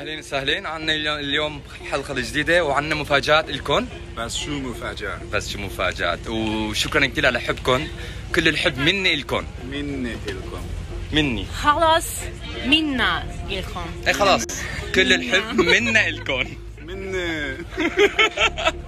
أهلين وسهلين. عندنا اليوم حلقة جديدة وعندنا مفاجآت لكم. بس شو مفاجأة بس شو مفاجآت. وشكرا كثير على حبكم. كل الحب مني لكم مني إلكم. مني. خلاص منا إلكم. اي خلاص. كل الحب منا لكم مني.